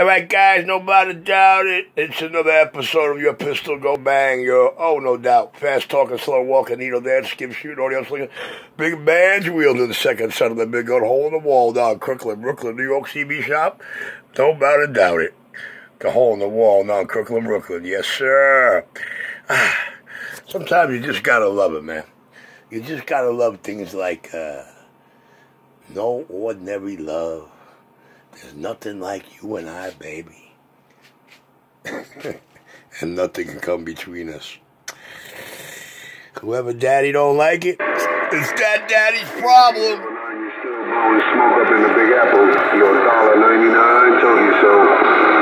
All right, guys, nobody doubt it. It's another episode of Your Pistol Go Bang. Your, oh, no doubt, fast talking, slow walking, needle dance, skip shooting, audio slinging, big bands wielding the second son of the big gun, hole in the wall down Crooklyn, Brooklyn, New York CB shop. Don't it, doubt it. The hole in the wall down Crooklyn, Brooklyn. Yes, sir. Ah, sometimes you just gotta love it, man. You just gotta love things like uh, no ordinary love there's nothing like you and I, baby. and nothing can come between us. Whoever daddy don't like it, it's that daddy's problem. You still blowing smoke up in the Big Apple. Told you so.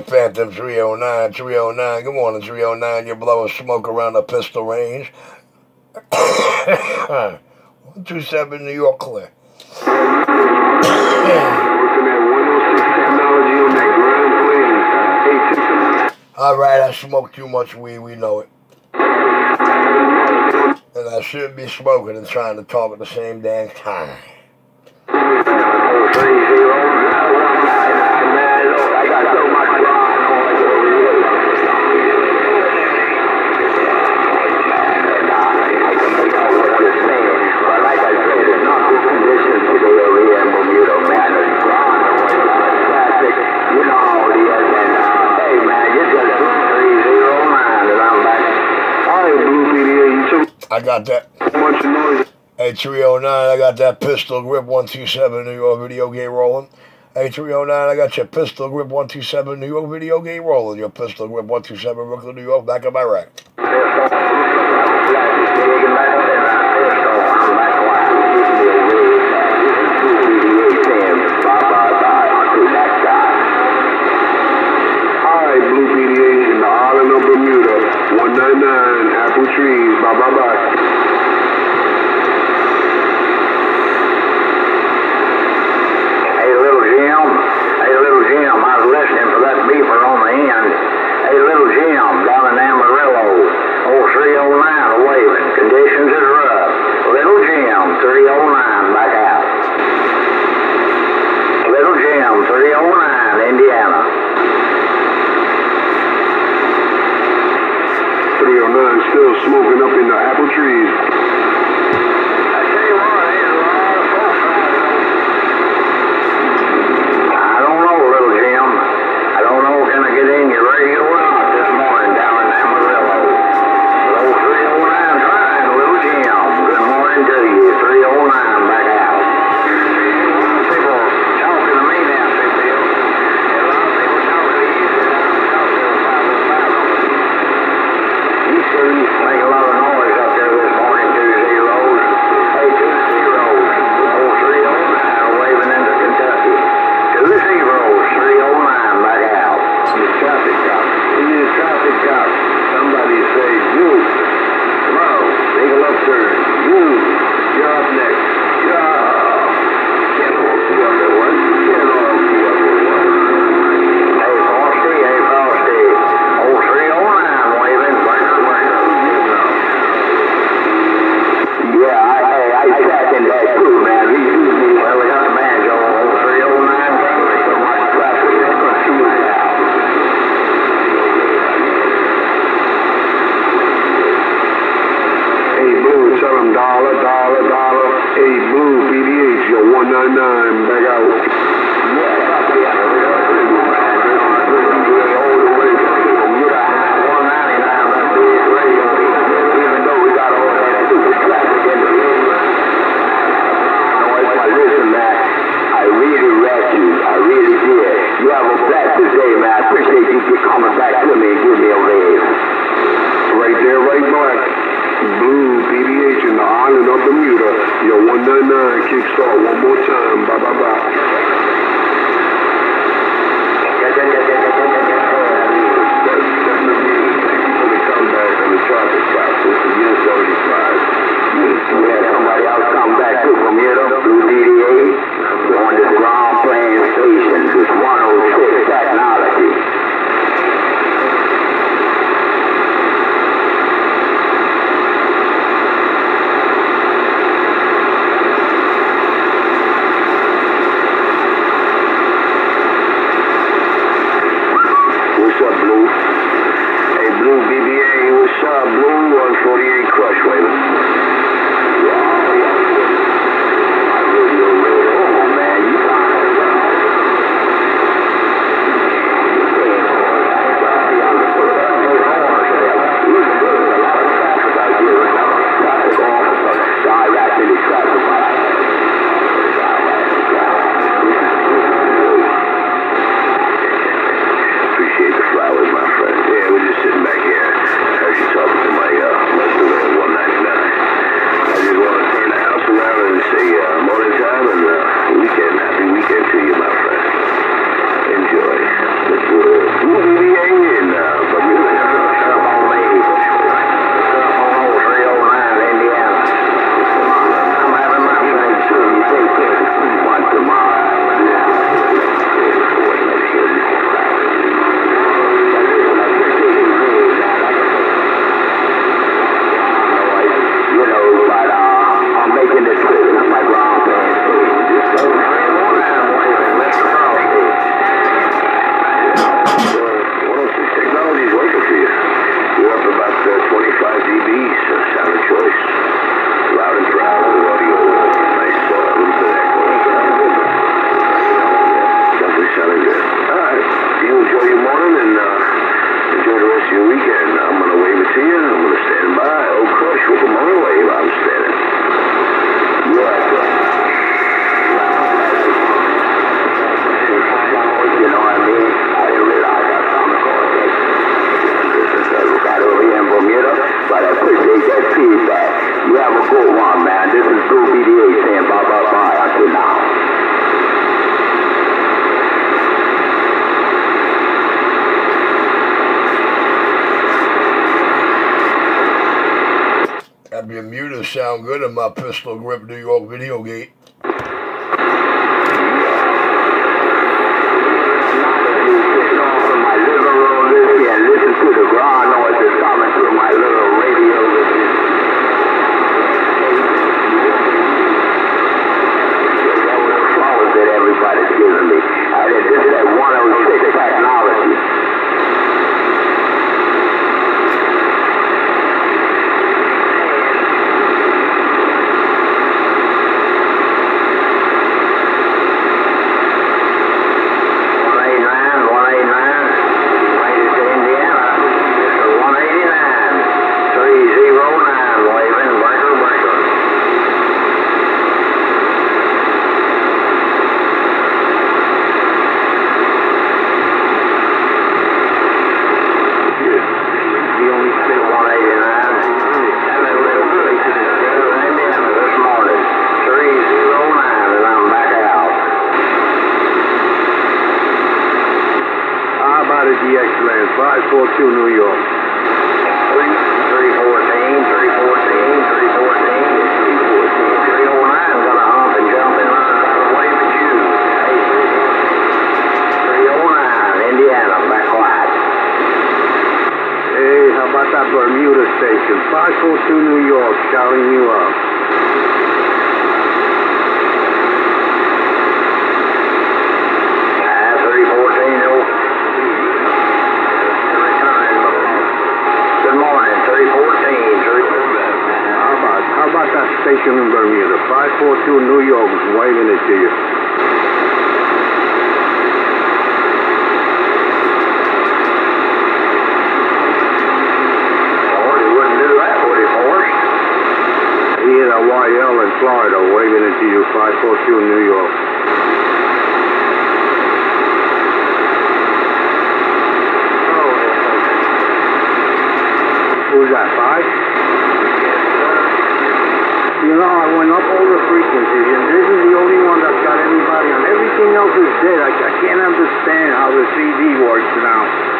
309, Phantom 309, 309. Good morning, 309. You're blowing smoke around the pistol range. 127 New York clear. Working that 106 technology on that ground plane. Hey, Tiffany. All right, I smoke too much weed, we know it. And I shouldn't be smoking and trying to talk at the same damn time. Got that. Hey, 309, I got that Pistol Gripp 127 New York video game rolling. Hey, 309, I got your Pistol Gripp 127 New York video game rolling. Your Pistol Gripp 127 Brooklyn, New York, back of my rack. Bermuda. 199, Apple Trees. Bye bye bye. VA saying bye bye bye. I said, nah. That Bermuda sound good in my Pistol Gripp New York video gate. Bermuda Station, 542 New York, dialing you up. 142 in New York. Who's that, five? You know, I went up all the frequencies, and this is the only one that's got anybody on. Everything else is dead. I, I can't understand how the CD works now.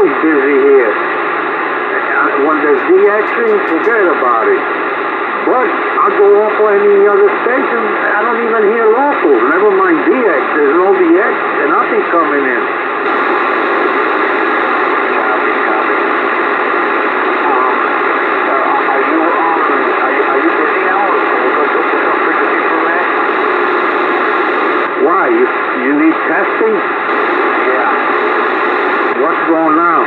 Always busy here. And When there's DXing, forget about it. But I'll go off on any other station. I don't even hear locals. Never mind DX. There's no DX. There's nothing coming in. Why? You, you need testing? What's going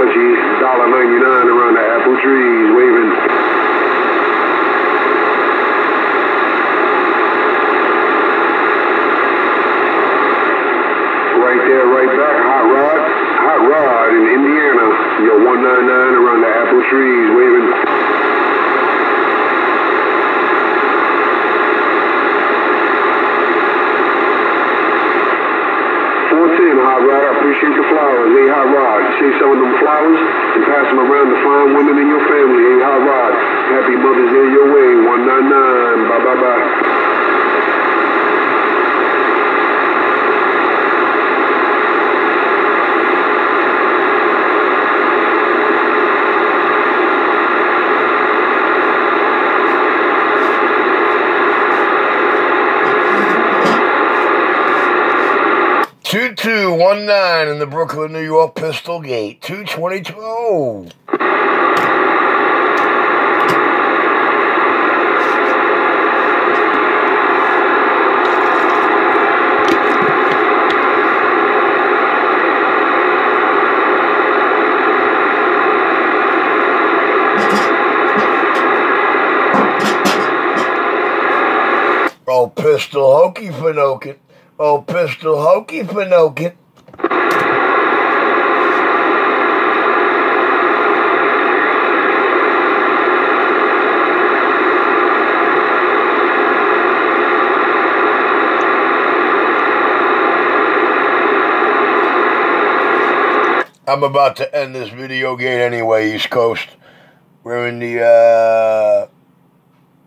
technology, $1.99 around the apple trees, waving. Right there, right back, hot rod, hot rod in Indiana, your 199 around the apple trees, waving. Fourteen, Hot Rod. I appreciate the flowers. Hey, See some of them flowers and pass them around to fine women in your family. Hey, Hot Rod. Happy Mother's Day your way. One nine nine. Bye bye bye. Two two one nine in the Brooklyn, New York Pistol Gate. Two twenty two. Oh, pistol hokey Finokin. Oh, pistol hokey Finokin. I'm about to end this video gate anyway, East Coast. We're in the uh,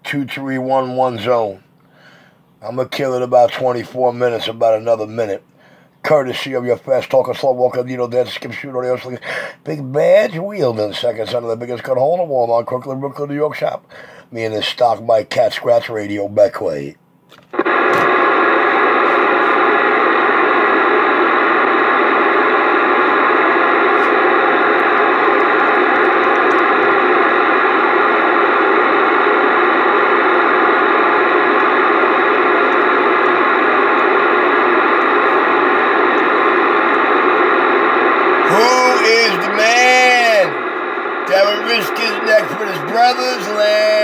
2311 zone. I'm gonna kill it about 24 minutes, about another minute. Courtesy of your fast talker, slow walker, needle dance, skip shoot, audio slinging, big badge wielding, second son of the biggest cut hole in the on Crooklyn, Brooklyn, New York shop. Me and this stock by Cat Scratch Radio Beckway. Who is the man that would risk his neck for his brother's land?